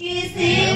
किसी